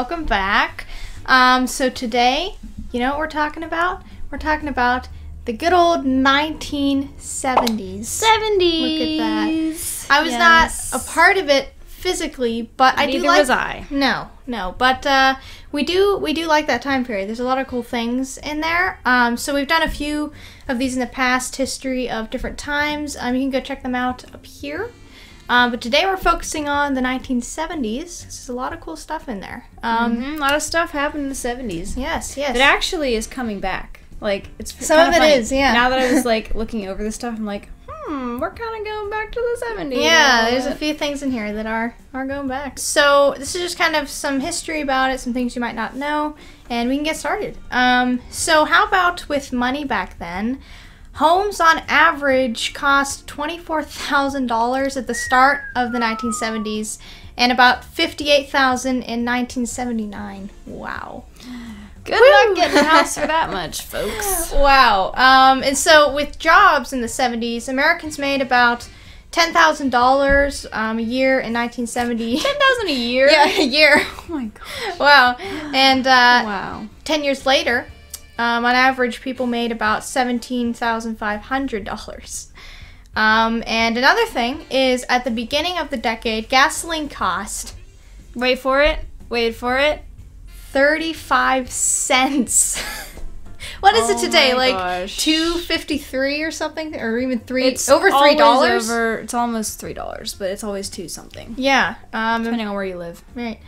welcome back. Um, so today, you know what we're talking about? We're talking about the good old 1970s. 70s. Look at that. I was not a part of it physically, but I do Neither like. was I. No, no, but uh, we do we do like that time period. There's a lot of cool things in there. Um, so we've done a few of these in the past, history of different times. Um, you can go check them out up here. Um, but today we're focusing on the 1970s. There's a lot of cool stuff in there. Um, Mhm, A lot of stuff happened in the 70s. Yes, yes. It actually is coming back. Like, it's Some of it funny. is, yeah. Now that I was, like, looking over this stuff, I'm like, hmm, we're kind of going back to the 70s. yeah, there's a few things in here that are are going back. So this is just kind of some history about it, some things you might not know, and we can get started. Um, so how about with money back then? Homes on average cost twenty four thousand dollars at the start of the nineteen seventies, and about fifty eight thousand in nineteen seventy nine. Wow. Good Woo! luck getting a house for that much, folks. Wow. Um, and so with jobs in the 70s, Americans made about $10,000 um, a year in 1970. 10000 a year? yeah, a year. Oh my god. Wow. And uh, Wow. 10 years later, um, on average, people made about $17,500. Um, and another thing is at the beginning of the decade, gasoline cost Wait for it. Wait for it. 35 cents. what is Oh it today? Like gosh. 253 or something or even 3 It's over $3? Over, it's almost $3, but it's always 2 something. Yeah. Um Depending on where you live. right.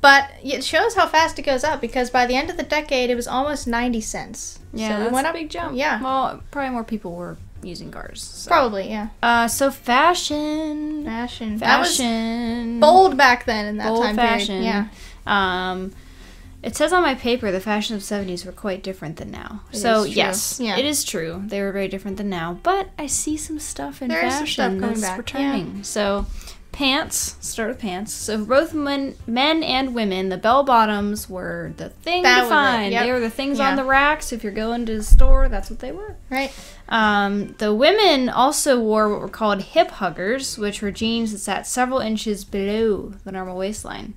But it shows how fast it goes up because by the end of the decade it was almost 90 cents. Yeah, so we went a up big jump. Yeah. Well, probably more people were using cars. So. Probably, yeah. Uh, so fashion. Fashion. Fashion. bold back then in that Bold time fashion. period. Yeah. Um, it says on my paper the fashion of 70s were quite different than now. It so, yes, Yeah. it is true. They were very different than now. But I see some stuff in There is some fashion stuff that's back, returning. So, pants. Start with pants. So, both men, men and women, the bell bottoms were the thing That to find. yep. They were the things Yeah. on the racks. If you're going to the store, that's what they were. Right. Um, the women also wore what were called hip huggers, which were jeans that sat several inches below the normal waistline.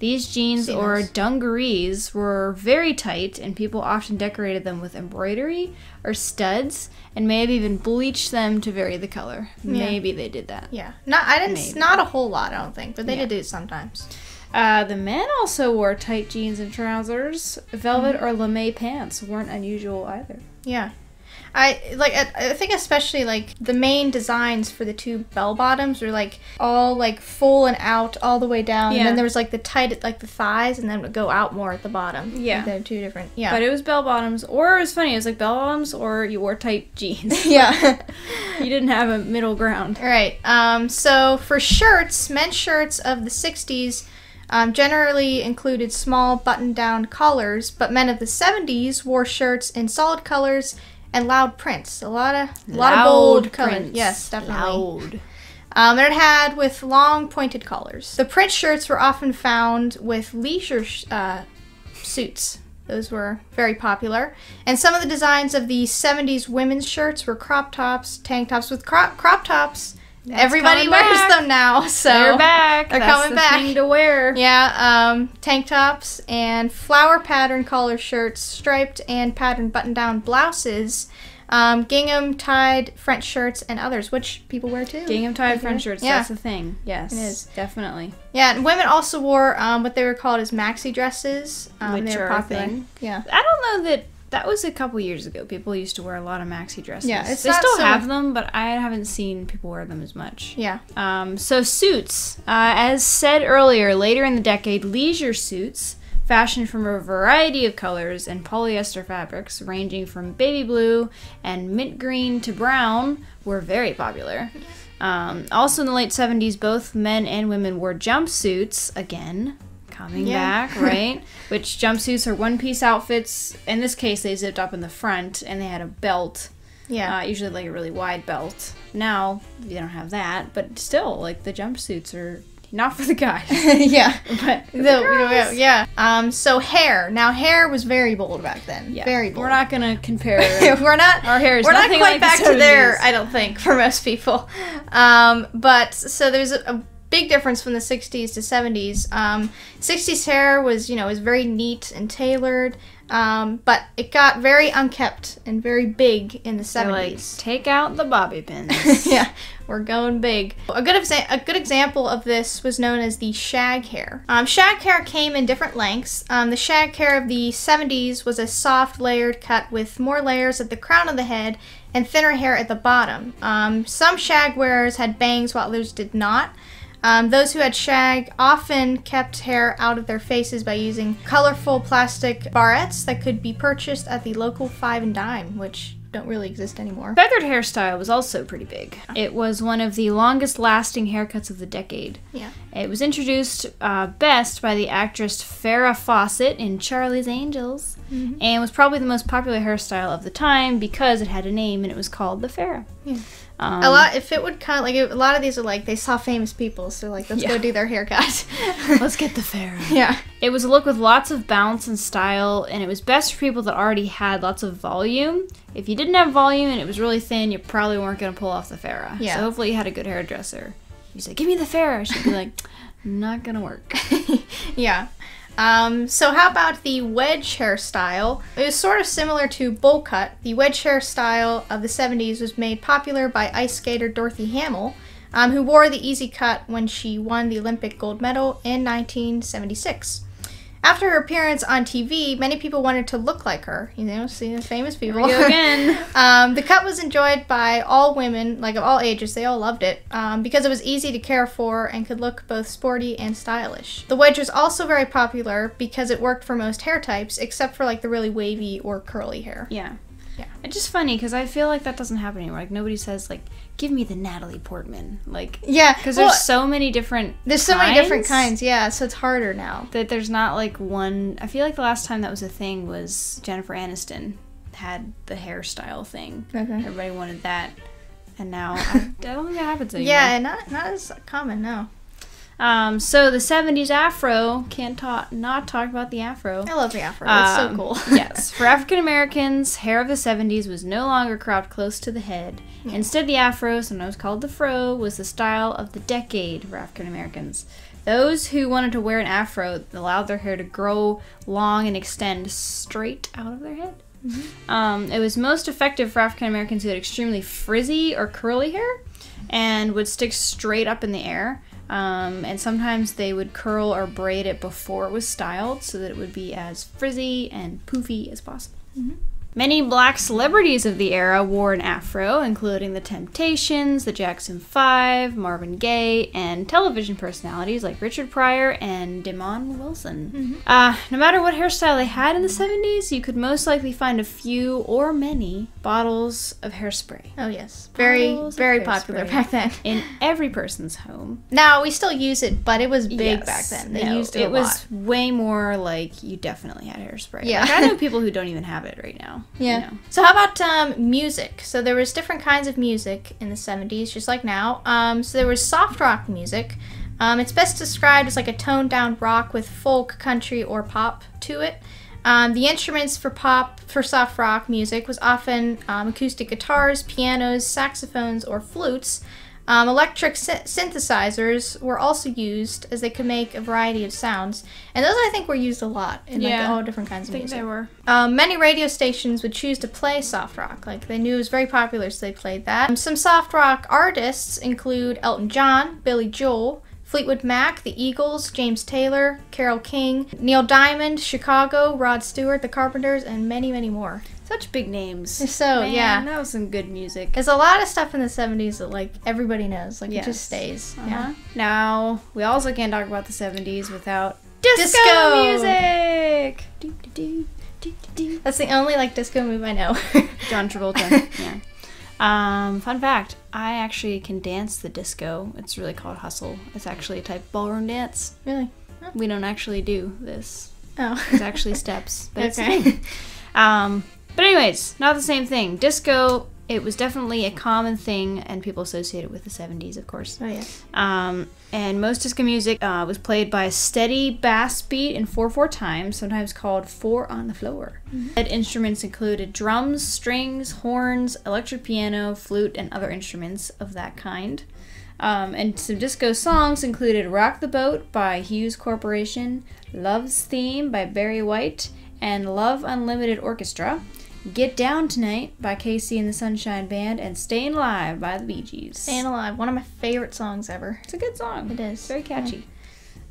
These jeans Seen or those. dungarees were very tight, and people often decorated them with embroidery or studs, and may have even bleached them to vary the color. Maybe they did that. Yeah. Not I didn't Maybe. not a whole lot, I don't think, but they Yeah. did it sometimes. Uh, the men also wore tight jeans and trousers. Velvet or lame pants weren't unusual either. Yeah. I like I, I think especially like the main designs for the two bell bottoms were like all like full and out all the way down Yeah. and then there was like the tight at like the thighs and then would go out more at the bottom. Yeah. They're two different. Yeah. But it was bell bottoms, or it was funny. It was like bell bottoms, or you wore tight jeans. yeah. you didn't have a middle ground. All right. Um, so for shirts, men's shirts of the 60s um, generally included small button down collars, but men of the 70s wore shirts in solid colors and loud prints. A lot of, a lot of bold colors. prints. Yes, definitely. Loud. Um, and it had with long pointed collars. The print shirts were often found with leisure sh- uh, suits. Those were very popular. And some of the designs of the 70s women's shirts were crop tops, tank tops with crop, crop tops. Everybody wears back. them now, so They're back. They're That's coming the back. Thing to wear. Yeah, um, tank tops and flower pattern collar shirts, striped and patterned button down blouses, um, gingham tied French shirts, and others, which people wear too. Gingham tied French shirts. Yeah. That's the thing. Yes, It is. definitely. Yeah, and women also wore um, what they were called as maxi dresses. Um, Which they were popular. Yeah. I don't know that that was a couple years ago. People used to wear a lot of maxi dresses. Yeah, they still so- have them, but I haven't seen people wear them as much. Yeah. Um, so suits, uh, as said earlier, later in the decade, leisure suits, fashioned from a variety of colors and polyester fabrics, ranging from baby blue and mint green to brown, were very popular. Um, also in the late 70s, both men and women wore jumpsuits, again, coming Yeah. back, right? Which jumpsuits are one piece outfits. In this case, they zipped up in the front and they had a belt, Yeah. uh, usually like a really wide belt. Now, you don't have that, but still, like the jumpsuits are not for the guys, yeah. but the The- girls. yeah. Um. So hair. Now hair was very bold back then. Yeah. Very bold. We're not gonna compare. we're not. Our hair is we're not quite like back to there. I don't think for most people. Um. But so there's a, a big difference from the 60s to 70s. Um. 60s hair was you know was very neat and tailored. Um. But it got very unkept and very big in the 70s. Like, take out the bobby pins. yeah, we're going big. A good a good example of this was known as the shag hair. Um, shag hair came in different lengths. Um, the shag hair of the 70s was a soft layered cut with more layers at the crown of the head and thinner hair at the bottom. Um, some shag wearers had bangs while others did not. Um, those who had shag often kept hair out of their faces by using colorful plastic barrettes that could be purchased at the local five and dime, which don't really exist anymore. Feathered hairstyle was also pretty big. It was one of the longest lasting haircuts of the decade. Yeah. It was introduced uh, best by the actress Farrah Fawcett in Charlie's Angels, and was probably the most popular hairstyle of the time because it had a name and it was called the Farrah. Yeah. Um, a lot if it would kind of like a lot of these are like they saw famous people so like let's Yeah. go do their haircut Let's get the Farrah. yeah It was a look with lots of bounce and style, and it was best for people that already had lots of volume. If you didn't have volume and it was really thin, you probably weren't going to pull off the Farrah. Yeah. So hopefully you had a good hairdresser. You say, "Give me the Farrah," she'd be like, "Not gonna work." yeah um, so how about the wedge hairstyle? It was sort of similar to bowl cut. The wedge hairstyle of the 70s was made popular by ice skater dorothy hamill um, who wore the easy cut when she won the olympic gold medal in 1976 after her appearance on TV, many people wanted to look like her. You know, see the famous people. Here we go again. Um, the cut was enjoyed by all women, like of all ages. They all loved it um, because it was easy to care for and could look both sporty and stylish. The wedge was also very popular because it worked for most hair types, except for like the really wavy or curly hair. Yeah. Yeah. It's just funny because I feel like that doesn't happen anymore. Like nobody says like, "Give me the Natalie Portman," like Yeah, because well, there's so many different. there's so many different kinds kinds. Yeah, so it's harder now. that there's not like one. I feel like the last time that was a thing was Jennifer Aniston had the hairstyle thing. Okay. Everybody wanted that, and now I, I don't think that happens anymore. Yeah, not not as common. No, Um. So the '70s Afro can't talk not talk about the Afro. I love the afro. It's so Um, cool. yes. For African Americans, hair of the 70s was no longer cropped close to the head. Instead, the afro, sometimes called the fro, was the style of the decade for African Americans. Those who wanted to wear an afro allowed their hair to grow long and extend straight out of their head. Um, it was most effective for African Americans who had extremely frizzy or curly hair and would stick straight up in the air. Um, and sometimes they would curl or braid it before it was styled so that it would be as frizzy and poofy as possible. Many black celebrities of the era wore an afro, including the Temptations, the Jackson Five, Marvin Gaye, and television personalities like Richard Pryor and Damon Wilson. Uh, no matter what hairstyle they had in the 70s, you could most likely find a few or many bottles of hairspray Oh yes, very Bottles very popular back then. in every person's home. Now we still use it, but it was big Yes. back then. They No, used it, It was lot. way more like you definitely had hairspray. Yeah. Like, I know people who don't even have it right now. You Yeah. know. So how about um, music? So there was different kinds of music in the 70s, just like now. Um, so there was soft rock music. Um, it's best described as like a toned down rock with folk, country, or pop to it. Um, the instruments for pop, for soft rock music, was often um, acoustic guitars, pianos, saxophones, or flutes. Um, electric sy- synthesizers were also used as they could make a variety of sounds, and those I think were used a lot in like all different kinds of I think music. they were. Um, many radio stations would choose to play soft rock. Like they knew it was very popular, so they played that. Um, some soft rock artists include Elton John, Billy Joel, Fleetwood Mac, The Eagles, James Taylor, Carole King, Neil Diamond, Chicago, Rod Stewart, The Carpenters, and many, many more. Such big names. So Man, yeah, that was some good music. there's a lot of stuff in the '70s that like everybody knows. Like it just stays. Uh-huh. Yeah. Now we also can't talk about the '70s without disco, Disco! music. Do, do, do. That's the only like disco move I know. John Travolta. yeah. Um, fun fact: I actually can dance the disco. It's really called hustle. It's actually a type of ballroom dance. really? We don't actually do this. Oh. It's actually steps. But Okay. Um, but anyways, not the same thing. Disco, it was definitely a common thing, and people associated with the 70s, of course. Oh yeah. Um, and most disco music uh, was played by a steady bass beat in 4 4 times, sometimes called 4 on the floor. Head instruments included drums, strings, horns, electric piano, flute, and other instruments of that kind. Um, and some disco songs included Rock the Boat by Hues Corporation, Love's Theme by Barry White, and Love Unlimited Orchestra. Get Down Tonight by KC and the Sunshine Band, and Staying Alive by the Bee Gees. Staying Alive, one of my favorite songs ever. It's a good song. It is. Very catchy.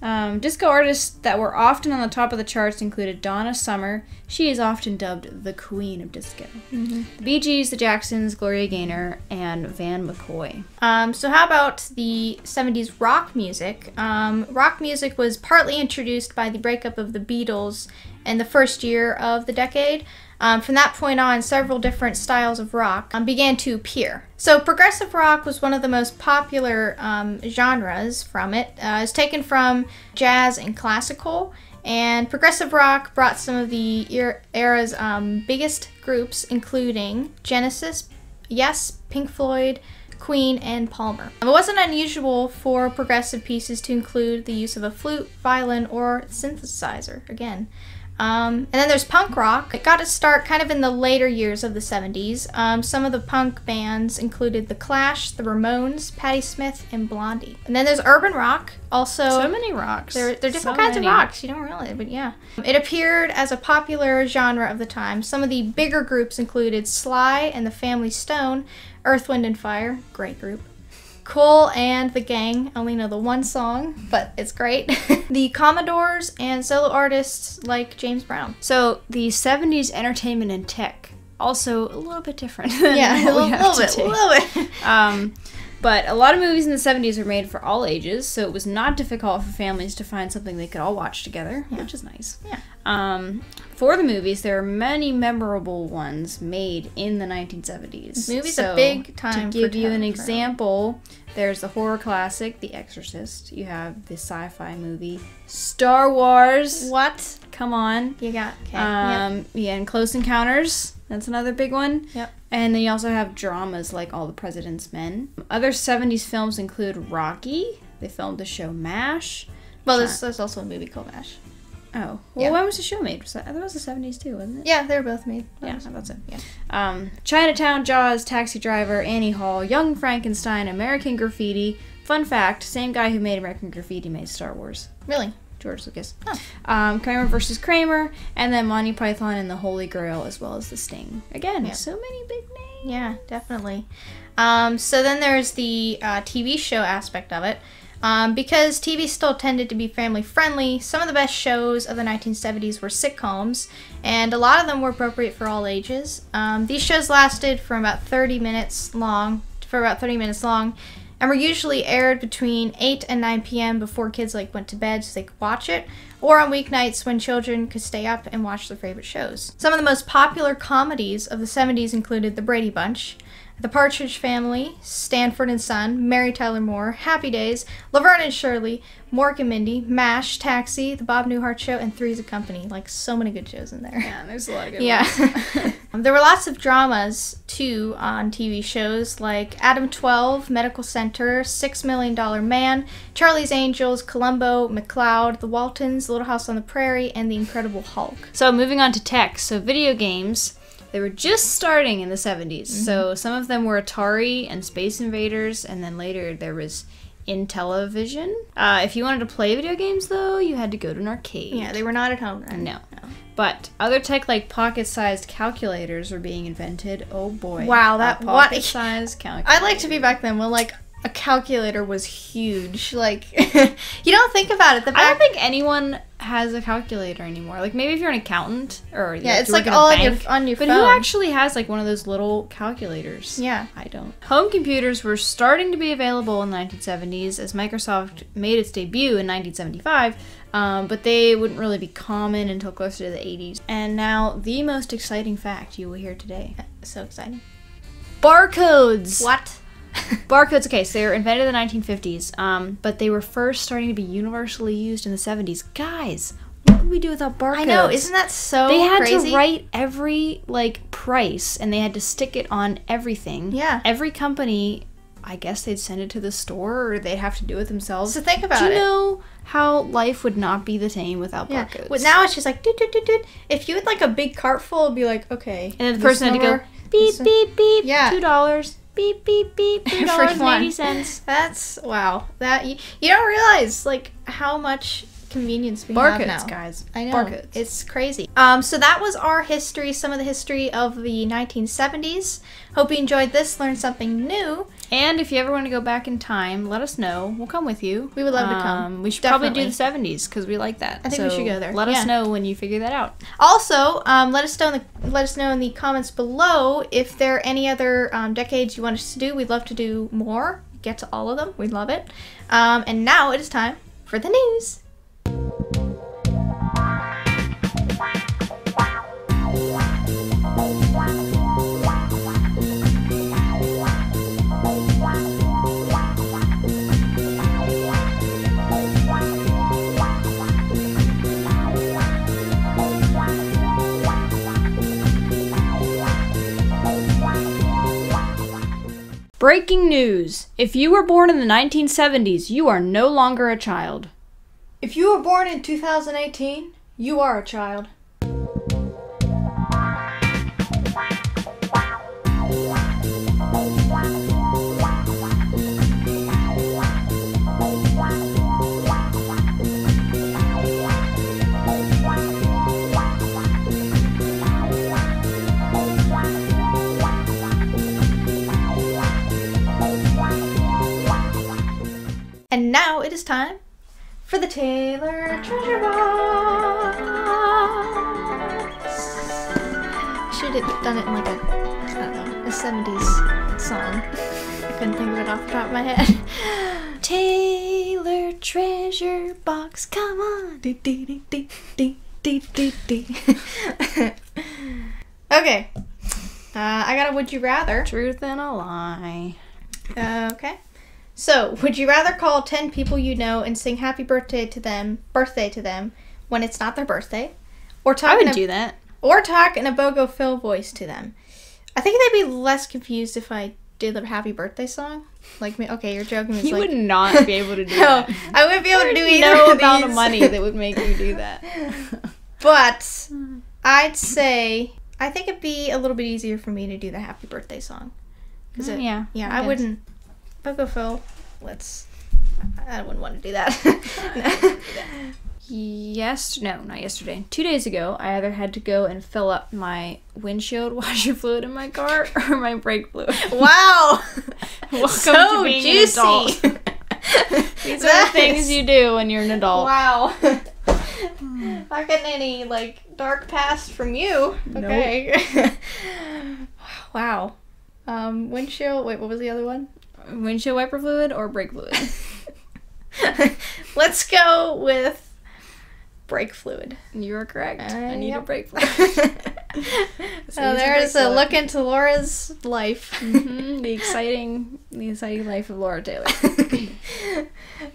Um, disco artists that were often on the top of the charts included Donna Summer. She is often dubbed the Queen of Disco. Mm-hmm. The Bee Gees, the Jacksons, Gloria Gaynor, and Van McCoy. Um, so how about the 70s rock music? Um, rock music was partly introduced by the breakup of the Beatles in the first year of the decade. Um, from that point on, several different styles of rock um, began to appear. So, progressive rock was one of the most popular um, genres from it. Uh, it's taken from jazz and classical, and progressive rock brought some of the er- era's um, biggest groups, including Genesis, Yes, Pink Floyd, Queen, and Palmer. It wasn't unusual for progressive pieces to include the use of a flute, violin, or synthesizer. Again. Um, and then there's punk rock. It got its start kind of in the later years of the 70s. Um, some of the punk bands included The Clash, The Ramones, Patti Smith, and Blondie. And then there's urban rock. Also, So many rocks. there, there are different So kinds many. of rocks. You don't realize, but yeah. It appeared as a popular genre of the time. Some of the bigger groups included Sly and the Family Stone, Earth, Wind, and Fire, great group. Kool and the Gang, I only know the one song, but it's great. the Commodores and solo artists like James Brown. So, the 70s entertainment and tech, also a little bit different. Yeah, a little, little bit, a little bit. Um, but a lot of movies in the 70s were made for all ages, so it was not difficult for families to find something they could all watch together, which is nice. Yeah. Um, for the movies, there are many memorable ones made in the 1970s. Movies a big time To give you an example, there's the horror classic, The Exorcist. You have the sci-fi movie, Star Wars. What? Come on. You got, okay. yeah. Um, yeah, and Close Encounters. That's another big one. Yep. And then you also have dramas like All the President's Men. Other 70s films include Rocky. They filmed the show MASH. Well, there's, there's also a movie called MASH. Oh, well, Yeah. when was the show made? Was that, it was the 70s too, wasn't it? Yeah, they were both made. Yeah, that's it. Yeah. Um, Chinatown, Jaws, Taxi Driver, Annie Hall, Young Frankenstein, American Graffiti. Fun fact: same guy who made American Graffiti made Star Wars. Really? George Lucas. Huh. Um, Kramer versus Kramer, and then Monty Python and the Holy Grail, as well as the Sting. Again, Yeah. so many big names. Yeah, definitely. Um, so then there's the uh, TV show aspect of it. Um, because TV still tended to be family friendly, some of the best shows of the 1970s were sitcoms, and a lot of them were appropriate for all ages. Um, these shows lasted from about 30 minutes long, for about 30 minutes long, and were usually aired between 8 and 9 p.m. before kids like went to bed so they could watch it, or on weeknights when children could stay up and watch their favorite shows. Some of the most popular comedies of the 70s included The Brady Bunch, The Partridge Family, Sanford and Son, Mary Tyler Moore, Happy Days, Laverne and Shirley, Mork and Mindy, MASH, Taxi, The Bob Newhart Show, and Three's a Company. Like so many good shows in there. Yeah, there's a lot of good Yeah. ones. Um, there were lots of dramas too on TV shows like Adam 12, Medical Center, Six Million Dollar Man, Charlie's Angels, Columbo, McCloud, The Waltons, Little House on the Prairie, and The Incredible Hulk. So moving on to tech. So video games, they were just starting in the 70s. So some of them were Atari and Space Invaders, and then later there was Intellivision. Uh, if you wanted to play video games, though, you had to go to an arcade. Yeah, they were not at home then. No. But other tech like pocket-sized calculators were being invented. Oh boy! Wow, that- pocket-sized calculator. I'd like to be back then when like a calculator was huge. Like you don't think about it. The I don't think anyone has a calculator anymore. Like maybe if you're an accountant or Yeah, it's like all on your- on your But phone. who actually has like one of those little calculators? Yeah. I don't. Home computers were starting to be available in the 1970s as Microsoft made its debut in 1975, um, but they wouldn't really be common until closer to the 80s. And now the most exciting fact you will hear today: so exciting. barcodes. What? Barcodes, okay, so they were invented in the 1950s, um, but they were first starting to be universally used in the 70s. Guys, what would we do without barcodes? I know, isn't that so they had crazy? to write every like price and they had to stick it on everything. Yeah. Every company, I guess they'd send it to the store or they'd have to do it themselves. So think about it. do you it. know how life would not be the same without Yeah. barcodes? Well, now it's just like, doot, doot, doot, doot. if you had like a big cart full, it'd be like, okay. and then the person had to go beep beep beep Yeah. two dollars beep beep beep Every dollars eighty cents. That's wow. That you, you don't realize like how much convenience we have now. Barcodes, guys. I know. Barcodes. It's crazy. Um, so that was our history, some of the history of the 1970s. Hope you enjoyed this, learned something new. And if you ever want to go back in time, let us know. We'll come with you. We would love to come. Um, we should probably do the 70s because we like that. I think we should go there. Let Yeah. us know when you figure that out. Also, um, let us know in the let us know in the comments below if there are any other um, decades you want us to do. We'd love to do more. Get to all of them. We'd love it. Um, and now it is time for the news. Breaking news. If you were born in the 1970s, you are no longer a child. If you were born in 2018, you are a child. And now it is time for the Taylor Treasure Box. Should have done it in like a, I don't know, a 70s song. I couldn't think of it off the top of my head. Taylor Treasure Box, come on. Dee, dee, dee, dee, dee, dee, dee, dee. okay. Uh, I got a would you rather. Truth and a lie. Uh, okay. So, would you rather call 10 people you know and sing happy birthday to them, birthday to them when it's not their birthday? Or talk I in would a, do that. or talk in a Bogo Phil voice to them? I think they'd be less confused if I did the happy birthday song. Like me, okay, you're joking. It's You like, would not be able to do no, that. I wouldn't be able to do either no of amount of money that would make you do that. But hmm. I'd say I think it'd be a little bit easier for me to do the happy birthday song. Cause mm, it, yeah, yeah, I I, wouldn't. Phil, let's. I wouldn't want to do that. Yes, no, not yesterday. Two days ago, I either had to go and fill up my windshield washer fluid in my car or my brake fluid. wow, Welcome so to being juicy. an adult. These are the things is- you do when you're an adult. Wow. Not getting any like dark past from you. Okay. wow. Um, windshield. Wait, what was the other one? Windshield wiper fluid or brake fluid? Let's go with brake fluid. You are correct. I Uh, need a yep. brake fluid. so use there's a look into Laura's life. Mhm, the exciting, the exciting life of Laura Taylor.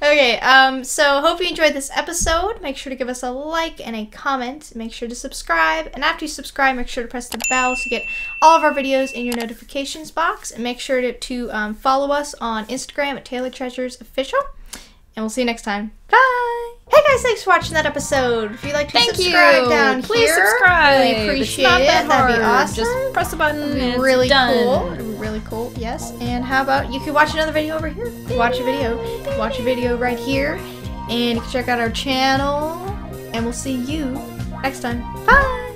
okay, um, so hope you enjoyed this episode. Make sure to give us a like and a comment. Make sure to subscribe. And after you subscribe, make sure to press the bell to get all of our videos in your notifications box. And make sure to, to um, follow us on Instagram at Taylor Treasures Official. And we'll see you next time. Bye! Hey guys, thanks for watching that episode. If you'd like to Thank subscribe you. down Please here, subscribe. really appreciate it. that That'd be awesome. Just press a button That'd be it's really done. cool. It'd be really cool. Yes. And how about you could watch another video over here? Watch a video. Watch a video right here. And you can check out our channel. And we'll see you next time. Bye.